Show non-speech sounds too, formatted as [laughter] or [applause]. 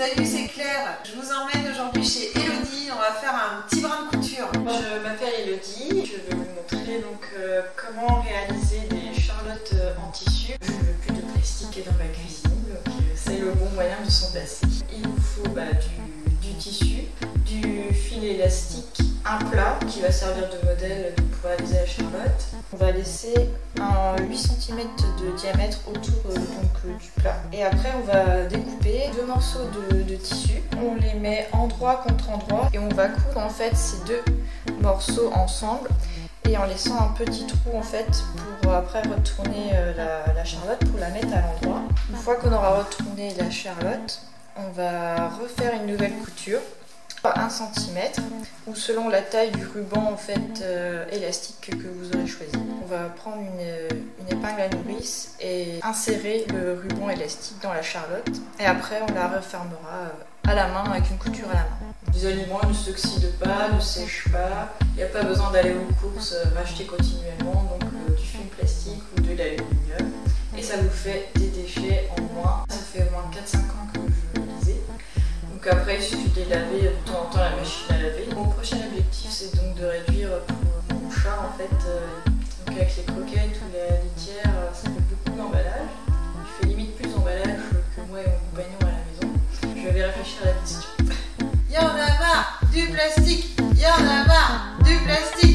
Claire, je vous emmène aujourd'hui chez Elodie, on va faire un petit brin de couture. Je m'appelle Elodie, je vais vous montrer donc euh, comment réaliser des charlottes euh, en tissu. Je ne veux plus de plastique dans ma cuisine, donc euh, c'est le bon moyen de s'en passer. Il vous faut bah, du, tissu, du fil élastique, un plat qui va servir de modèle pour réaliser la charlotte. On va laisser un 8 cm de diamètre autour donc, du plat. Et après on va découper deux morceaux de, tissu. On les met endroit contre endroit et on va coudre en fait ces deux morceaux ensemble et en laissant un petit trou en fait pour après retourner euh, la charlotte pour la mettre à l'endroit. Une fois qu'on aura retourné la charlotte, on va refaire une nouvelle couture 1 cm ou selon la taille du ruban en fait euh, élastique que vous aurez choisi. On va prendre une, une, épingle à nourrice et insérer le ruban élastique dans la charlotte et après on la refermera euh, à la main avec une couture à la main. Les aliments ne s'oxydent pas, ne sèchent pas, il n'y a pas besoin d'aller aux courses euh, racheter continuellement donc euh, du film plastique ou de l'aluminium et ça vous fait des déchets en moins. Ça fait au moins 4-5 ans que je le lisais. Donc après il suffit de les laver de de réduire pour mon chat en fait. Euh, donc avec ses croquettes ou la litière, euh, ça fait beaucoup d'emballage. Il fait limite plus d'emballage que moi et mon compagnon à la maison. Je vais réfléchir à la question. [laughs] Y'en a marre du plastique Y'en a marre du plastique